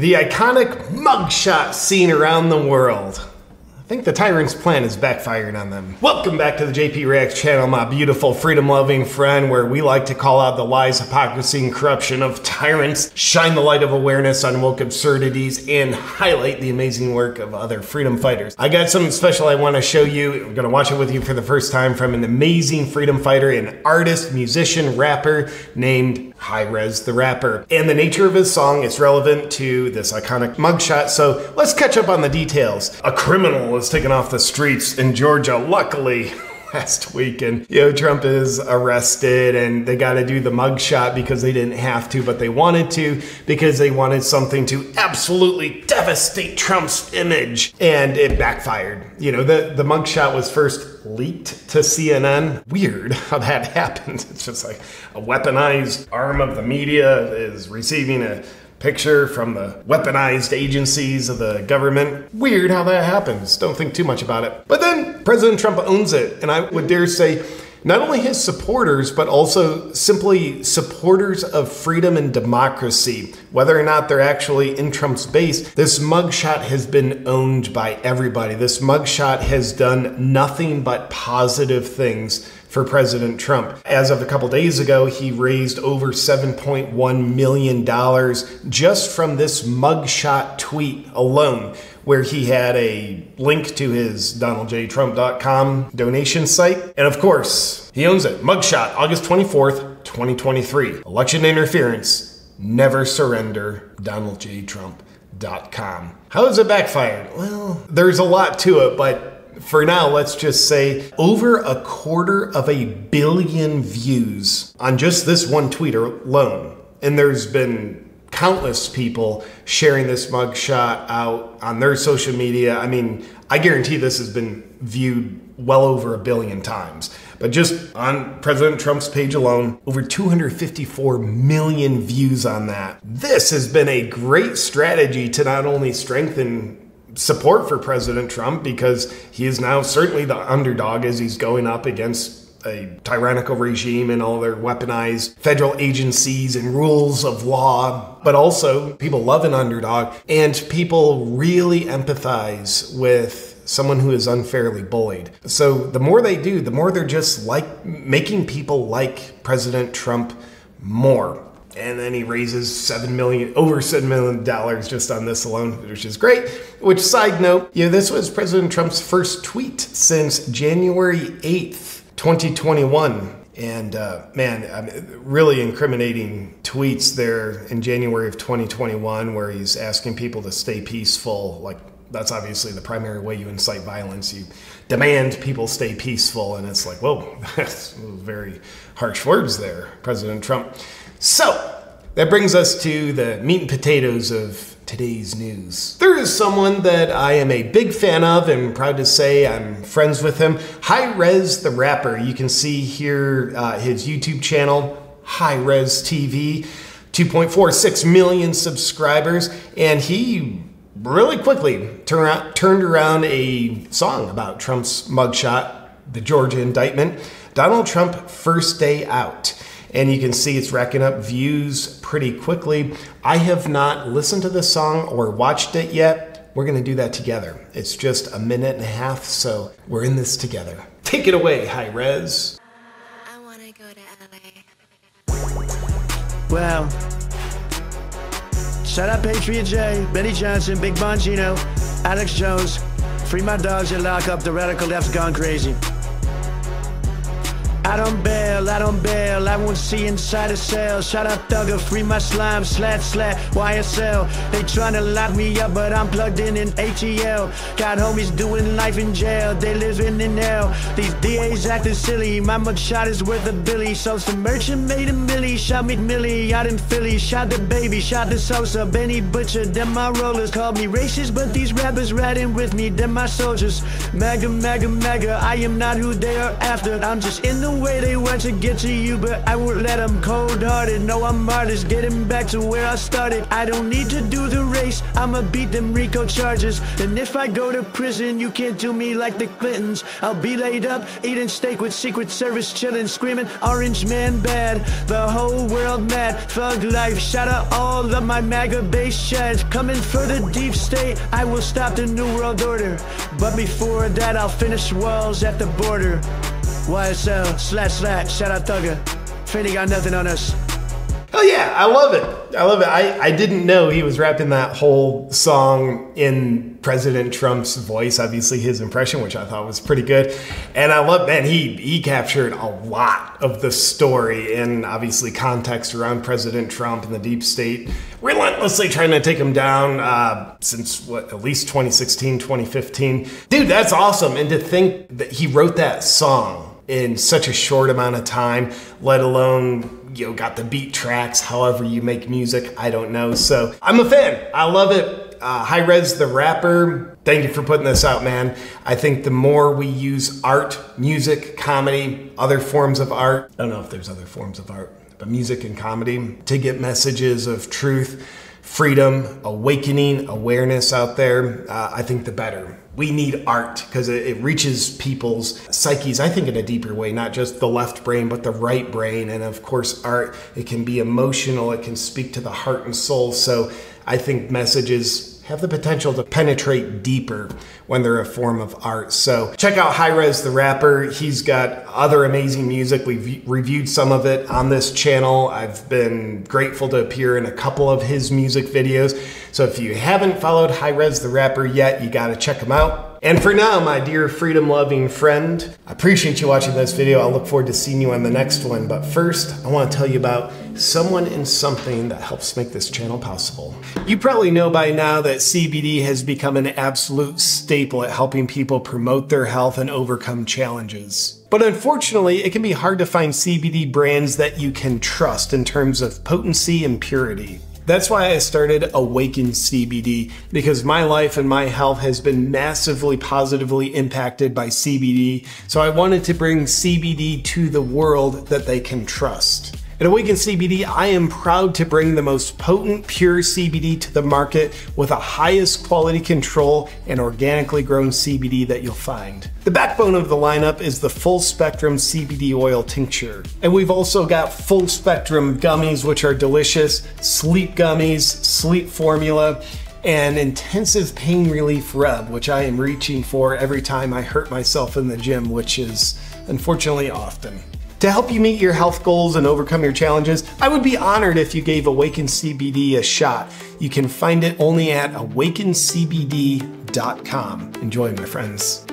The iconic mugshot seen around the world. I think the tyrant's plan is backfired on them. Welcome back to the JP Reacts channel, my beautiful freedom loving friend, where we like to call out the lies, hypocrisy, and corruption of tyrants, shine the light of awareness on woke absurdities, and highlight the amazing work of other freedom fighters. I got something special I want to show you. I'm going to watch it with you for the first time from an amazing freedom fighter, an artist, musician, rapper named Hi-Rez the rapper. And the nature of his song is relevant to this iconic mugshot, so let's catch up on the details. A criminal was taken off the streets in Georgia, luckily. last week and you know Trump is arrested and they got to do the mugshot because they didn't have to but they wanted to because they wanted something to absolutely devastate Trump's image and it backfired. You know the the mugshot was first leaked to CNN. Weird how that happened. It's just like a weaponized arm of the media is receiving a picture from the weaponized agencies of the government. Weird how that happens. Don't think too much about it. But then President Trump owns it, and I would dare say, not only his supporters, but also simply supporters of freedom and democracy, whether or not they're actually in Trump's base. This mugshot has been owned by everybody. This mugshot has done nothing but positive things for President Trump. As of a couple days ago, he raised over $7.1 million just from this mugshot tweet alone, where he had a link to his DonaldJTrump.com donation site. And of course, he owns it. Mugshot, August 24th, 2023. Election interference. Never surrender. DonaldJTrump.com. How has it backfired? Well, there's a lot to it, but for now, let's just say over a quarter of a billion views on just this one tweet alone. And there's been countless people sharing this mugshot out on their social media. I mean, I guarantee this has been viewed well over a billion times. But just on President Trump's page alone, over 254 million views on that. This has been a great strategy to not only strengthen support for President Trump because he is now certainly the underdog as he's going up against a tyrannical regime and all their weaponized federal agencies and rules of law. But also, people love an underdog and people really empathize with someone who is unfairly bullied. So the more they do, the more they're just like making people like President Trump more and then he raises seven million over seven million dollars just on this alone which is great which side note you know this was president trump's first tweet since january 8th 2021 and uh, man I mean, really incriminating tweets there in january of 2021 where he's asking people to stay peaceful like that's obviously the primary way you incite violence. You demand people stay peaceful, and it's like, whoa, that's very harsh words there, President Trump. So that brings us to the meat and potatoes of today's news. There is someone that I am a big fan of and proud to say I'm friends with him. Hi-Rez the rapper. You can see here uh, his YouTube channel, Hi-Rez TV. 2.46 million subscribers, and he really quickly turn turned around a song about Trump's mugshot, the Georgia indictment, Donald Trump First Day Out and you can see it's racking up views pretty quickly. I have not listened to this song or watched it yet. We're gonna do that together. It's just a minute and a half, so we're in this together. Take it away, Hi-Rez. I wanna go to LA. Well, shout out Patriot J, Benny Johnson, Big Bongino, Alex Jones, free my dogs and lock up the radical left's gone crazy. I don't bail, I don't bail, I won't see inside a cell. Shout out Thugger, free my slime, slat, slat, YSL. They tryna lock me up, but I'm plugged in in ATL. Got homies doing life in jail, they living in hell. These DAs acting silly, my mugshot is worth a billy. So some merchant made a milli, shot Meek Milly out in Philly. Shot the baby, shot the Sosa, Benny Butcher, them my rollers. Called me racist, but these rappers riding with me, them my soldiers. Mega, mega, mega, I am not who they are after. I'm just in the way they want to get to you, but I won't let them cold hearted. No, I'm artist, getting back to where I started. I don't need to do the race, I'ma beat them RICO charges. And if I go to prison, you can't do me like the Clintons. I'll be laid up, eating steak with Secret Service, chilling, screaming, Orange Man bad. The whole world mad, thug life. Shout out all of my MAGA base shads. Coming for the deep state, I will stop the New World Order. But before that, I'll finish walls at the border. YSL, slash slash, shout out Thugger. Fani got nothing on us. Oh yeah, I love it. I love it. I, I didn't know he was rapping that whole song in President Trump's voice, obviously his impression, which I thought was pretty good. And I love man, he he captured a lot of the story and obviously context around President Trump and the deep state relentlessly trying to take him down uh, since what at least 2016, 2015. Dude, that's awesome. And to think that he wrote that song in such a short amount of time, let alone you know got the beat tracks. However you make music, I don't know. So I'm a fan. I love it. Uh, Hi-Rez the rapper. Thank you for putting this out, man. I think the more we use art, music, comedy, other forms of art. I don't know if there's other forms of art, but music and comedy to get messages of truth freedom, awakening, awareness out there, uh, I think the better. We need art because it, it, reaches people's psyches, I think, in a deeper way, not just the left brain, but the right brain. And of course, art, it can be emotional, it can speak to the heart and soul. So I think messages have the potential to penetrate deeper when they're a form of art. So check out Hi-Rez the Rapper. He's got other amazing music. We've reviewed some of it on this channel. I've been grateful to appear in a couple of his music videos. So if you haven't followed Hi-Rez the Rapper yet, you gotta check him out. And for now, my dear freedom loving friend, I appreciate you watching this video. I look forward to seeing you on the next one. But first, I want to tell you about someone and something that helps make this channel possible. You probably know by now that CBD has become an absolute staple at helping people promote their health and overcome challenges. But unfortunately, it can be hard to find CBD brands that you can trust in terms of potency and purity. That's why I started Awaken CBD because my life and my health has been massively positively impacted by CBD. So I wanted to bring CBD to the world that they can trust. At Awaken CBD, I am proud to bring the most potent, pure CBD to the market with the highest quality control and organically grown CBD that you'll find. The backbone of the lineup is the full spectrum CBD oil tincture. And we've also got full spectrum gummies, which are delicious, sleep gummies, sleep formula, and intensive pain relief rub, which I am reaching for every time I hurt myself in the gym, which is unfortunately often. To help you meet your health goals and overcome your challenges, I would be honored if you gave Awaken CBD a shot. You can find it only at awakencbd.com. Enjoy, my friends.